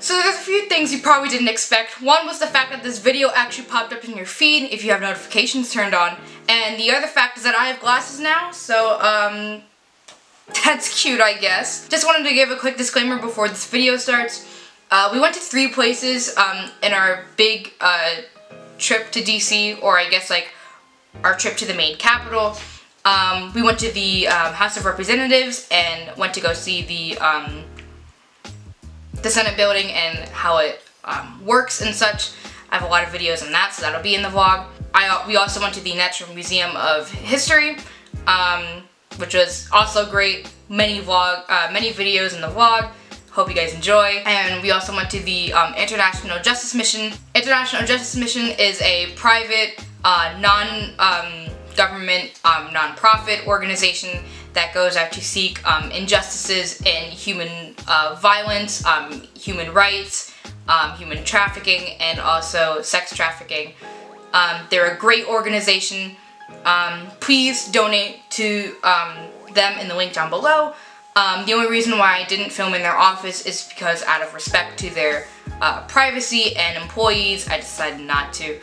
So there's a few things you probably didn't expect. One was the fact that this video actually popped up in your feed if you have notifications turned on. And the other fact is that I have glasses now, so um, that's cute I guess. Just wanted to give a quick disclaimer before this video starts. Uh, we went to three places um, in our big uh, trip to DC, or I guess like our trip to the main capital. Um, we went to the um, House of Representatives and went to go see the um, the Senate building and how it um, works and such. I have a lot of videos on that, so that'll be in the vlog. I, we also went to the Natural Museum of History, um, which was also great. Many vlog, uh, many videos in the vlog. Hope you guys enjoy. And we also went to the um, International Justice Mission. International Justice Mission is a private, uh, non-government, um, um, non-profit organization that goes out to seek um, injustices in human uh, violence, um, human rights, um, human trafficking, and also sex trafficking. Um, they're a great organization. Um, please donate to um, them in the link down below. the only reason why I didn't film in their office is because out of respect to their uh, privacy and employees, I decided not to.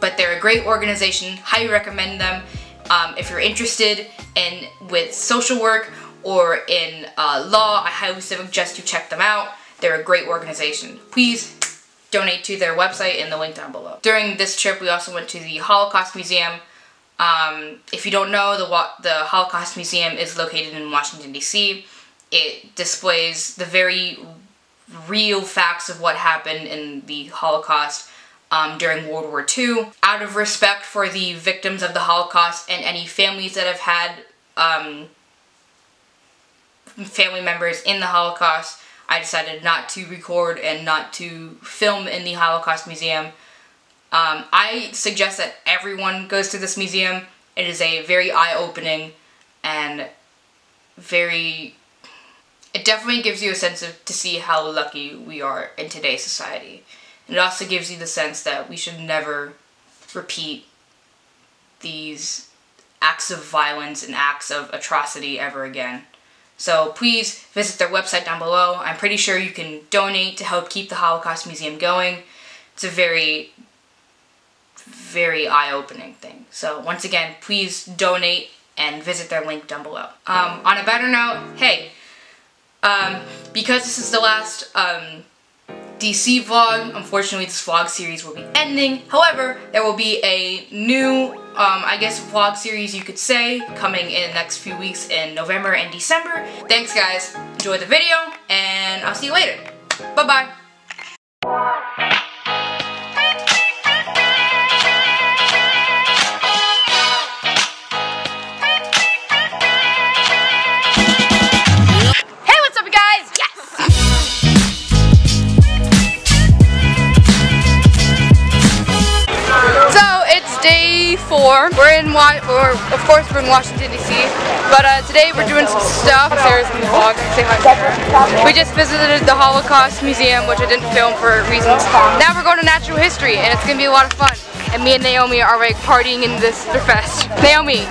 but they're a great organization, highly recommend them. Um, if you're interested in with social work or in uh, law, I highly suggest you check them out. They're a great organization. Please donate to their website in the link down below. During this trip, we also went to the Holocaust Museum. Um, if you don't know, the, the Holocaust Museum is located in Washington, D.C. It displays the very real facts of what happened in the Holocaust um, during World War II. Out of respect for the victims of the Holocaust and any families that have had um, family members in the Holocaust, I decided not to record and not to film in the Holocaust Museum. Um, I suggest that everyone goes to this museum. It is a very eye-opening and very... It definitely gives you a sense of to see how lucky we are in today's society. It also gives you the sense that we should never repeat these acts of violence and acts of atrocity ever again. So please visit their website down below. I'm pretty sure you can donate to help keep the Holocaust Museum going. It's a very, very eye-opening thing. So once again, please donate and visit their link down below. Um, on a better note, hey, um, because this is the last um, DC vlog. Unfortunately, this vlog series will be ending. However, there will be a new, um, I guess, vlog series you could say, coming in the next few weeks in November and December. Thanks, guys. Enjoy the video, and I'll see you later. Bye-bye. We're in, or of course we're in Washington D.C. But uh, today we're doing some stuff. Sarah's in the vlog. Say hi, Sarah. We just visited the Holocaust Museum, which I didn't film for reasons. Now we're going to Natural History, and it's gonna be a lot of fun. And me and Naomi are like partying in this fest. Naomi,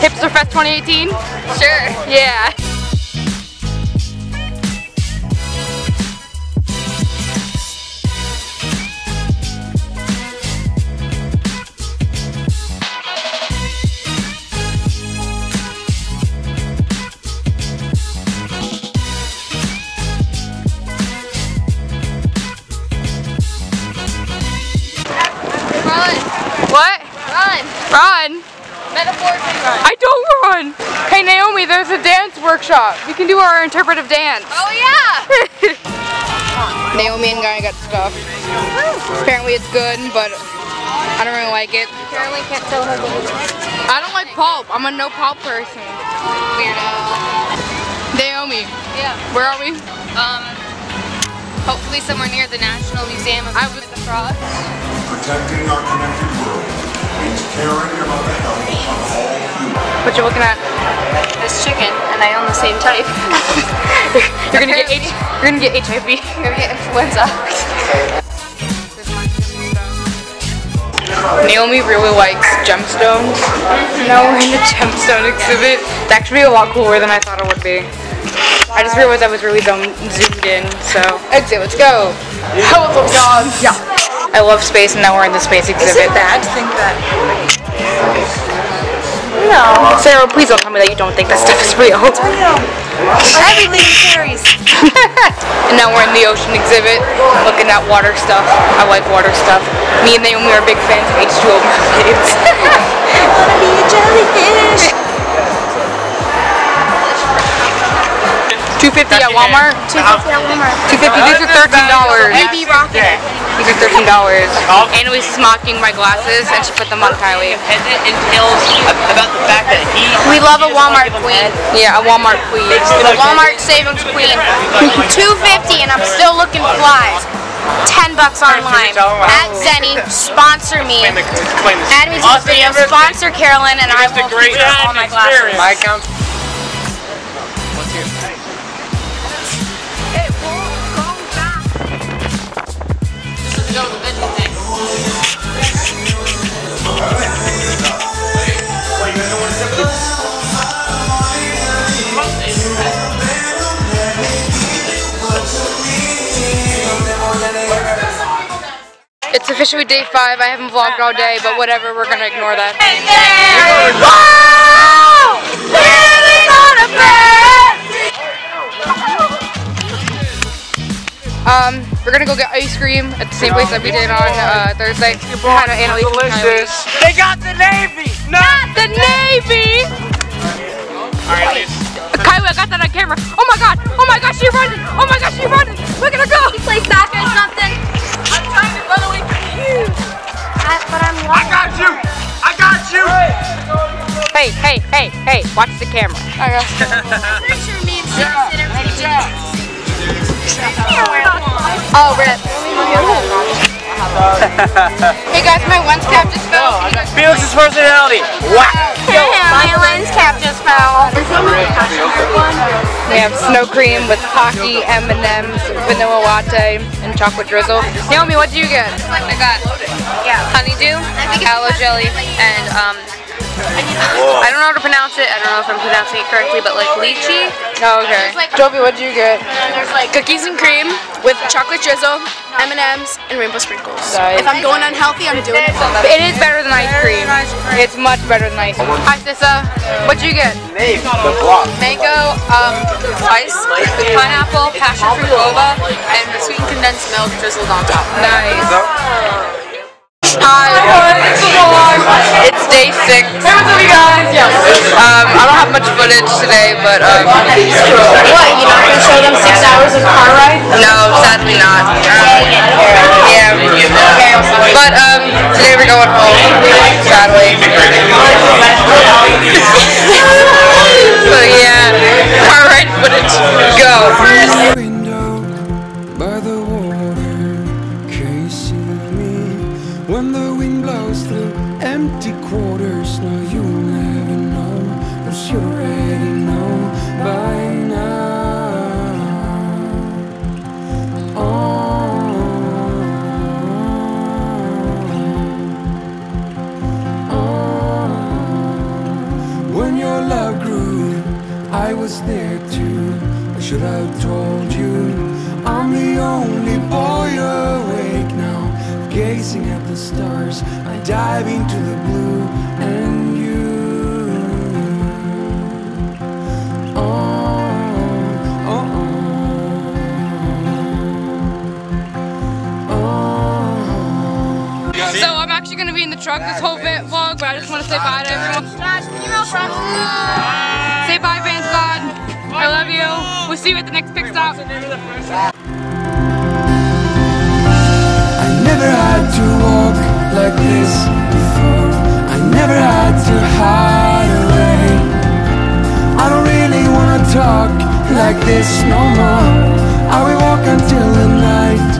Hipster Fest 2018? Sure. Yeah. There's a dance workshop. We can do our interpretive dance. Oh yeah. Naomi and Guy got stuff. Apparently it's good, but I don't really like it. Apparently can't tell how good it is. I don't like pulp. I'm a no pulp person. Weirdo. Naomi. Yeah. Where are we? Um. Hopefully somewhere near the National Museum of I was the Frogs. Protecting our connected world means caring about the health of all humans. What you looking at? This chicken, and I own the same type. you're gonna get H you're gonna get HIV. You're gonna get influenza. Naomi really likes gemstones. Now we're in the gemstone exhibit. It's actually a lot cooler than I thought it would be. I just realized I was really zoomed in, so. Exit, let's go. Hello, dog. Yeah. I love space, and now we're in the space exhibit. Is it bad to think that. Sarah, please don't tell me that you don't think that stuff is real. Everything carries. and now we're in the ocean exhibit, looking at water stuff. I like water stuff. Me and Naomi are big fans of H2O mermaids. wanna be a jellyfish. 250 at Walmart. 250 at Walmart. 250. These are thirteen dollars. Maybe rocket. These are thirteen dollars. Annalise is mocking my glasses, and she put them on Kylie. independent entails about the fact that he We love a Walmart queen. Yeah, a Walmart queen. The Walmart savings queen. 250 and I'm still looking fly. 10 bucks online. At Zenni, sponsor me. Add me to this video, sponsor Carolyn, and I will feature all my glasses. my account. It's officially day five. I haven't vlogged all day, but whatever. We're gonna ignore that. Um, we're gonna go get ice cream at the same place that we did on uh, Thursday. Hannah, Annalise. Delicious. They got the Navy. No. The Navy! All right, Elise. Kylie, I got that on camera. Oh my god! Oh my gosh, she's running! Oh my gosh, she's running! Look at her go! He plays soccer or something. I'm trying to run away from you. but I'm I got you. I got you. Hey, hey, hey, hey! Watch the camera. pretty sure me and Sarah sit every Oh, rip. hey guys, my lens cap just fell. Can you guys- Felix's personality. Wow. My lens cap just fell. We have snow cream with Pocky, M&M's, vanilla latte, and chocolate drizzle. Naomi, what do you get? I got honeydew, aloe jelly, and um, I don't know how to pronounce it. I don't know if I'm pronouncing it correctly, but like lychee. Oh, okay. Jovi, what do you get? There's like Cookies and cream with chocolate drizzle, M&M's, and rainbow sprinkles. Nice. If I'm going unhealthy, I'm doing it. It is better than ice cream. It's much better than ice cream. Hi, Sissa. What do you get? The block. Mango um, ice with pineapple, passion fruit boba, and sweetened condensed milk drizzled on top. Nice. Hi. It's day six. Hey, what's up, you guys? Yes. Um, I don't have much footage today, but um. What, you're not going to show them six hours of car ride? No, sadly not. Um, yeah. But um, today we're going home. Sadly. Already know by now. Oh, oh. When your love grew, I was there too. I should have told you I'm the only boy awake now, gazing at the stars. I dive into the blue So I'm actually gonna be in the truck this whole vlog, but I just want to say bye to everyone. Say bye, Vans God. I love you. We'll see you at the next pick stop. I never had to walk like this before. I never had to hide away. I don't really wanna talk like this no more. I will walk until the night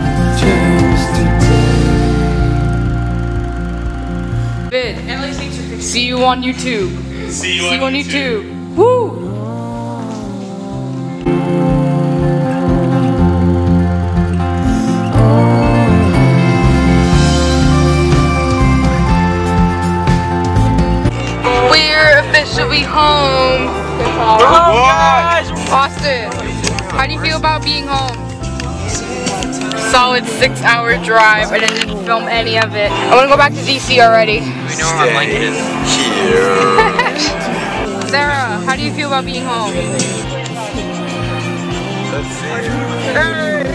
See you on YouTube. See you on YouTube. Woo! We're officially home. guys. Austin. Solid six hour drive and I didn't film any of it. I want to go back to DC already. We know where my blanket is. Here. Sarah, how do you feel about being home? Let's see. Hey,